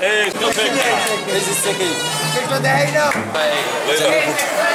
Hey, come back. This is second. This is the